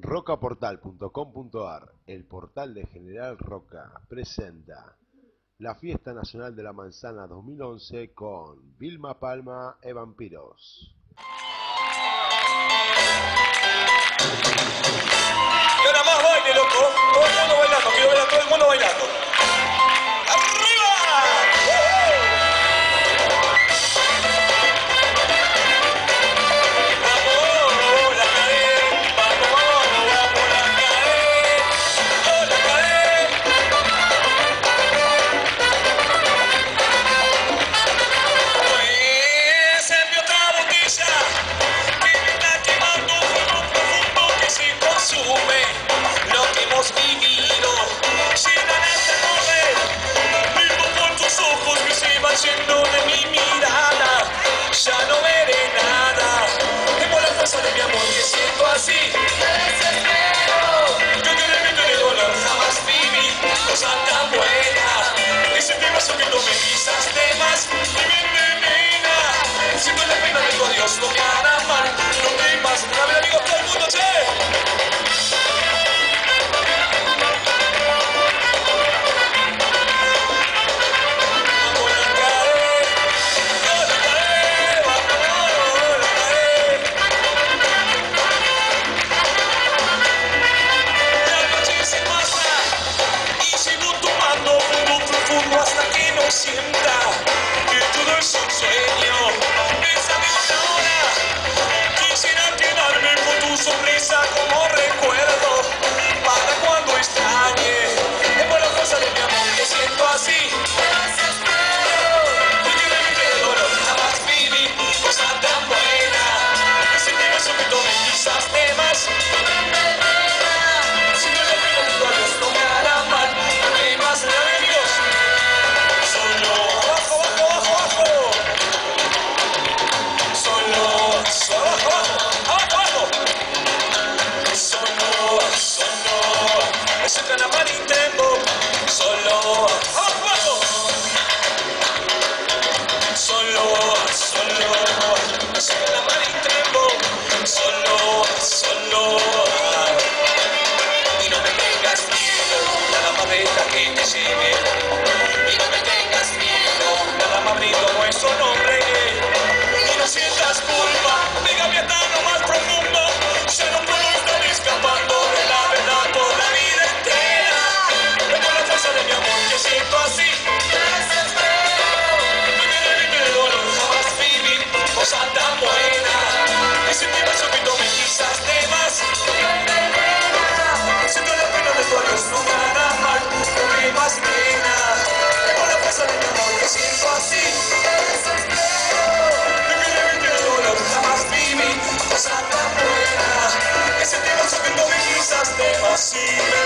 Rocaportal.com.ar, el portal de General Roca, presenta la Fiesta Nacional de la Manzana 2011 con Vilma Palma e Vampiros. que sienta que todo es un sueño. Bésame una hora, quisiera quedarme con tu sonrisa como Oh. see.